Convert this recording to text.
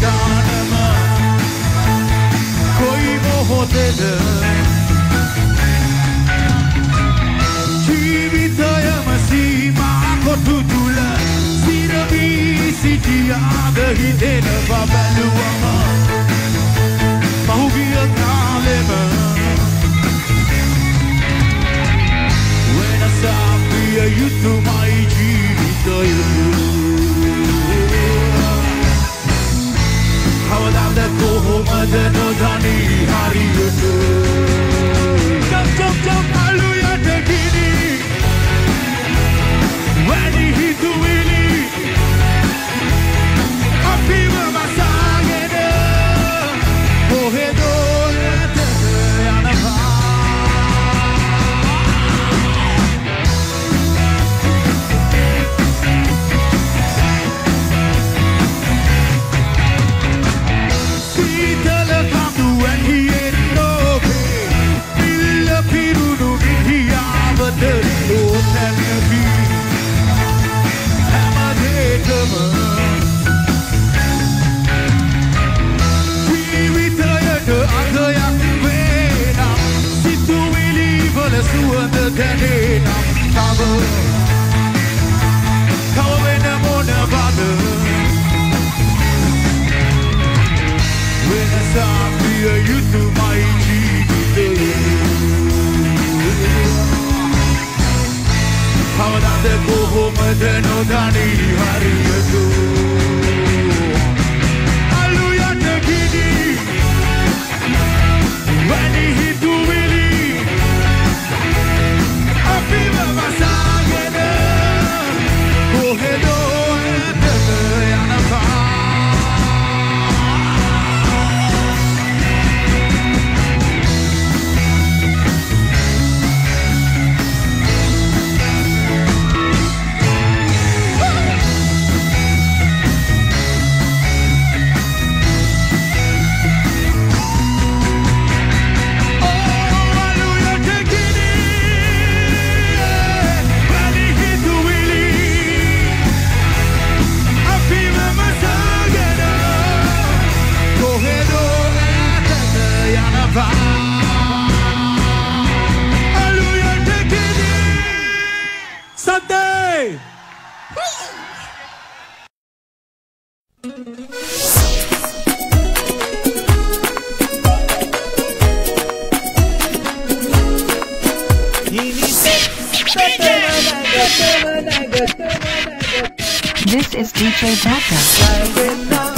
අවදානම කොයි මොහොතෙද ජීවිතයම සීමා කොටු තුල සිරවී සිටියාද හිතෙන බබලුවම පහුගිය කාලෙම වෙනසක් විය යුතුමයි ජීවිතය කවදාද කොහොමද නොදනී දැනේනම් තව තව වෙන මොනවද වෙනසක් විය යුතුමයි ජීවිතේ කවදාද කොහොමද නොදනී හරියට This is DJ Baka.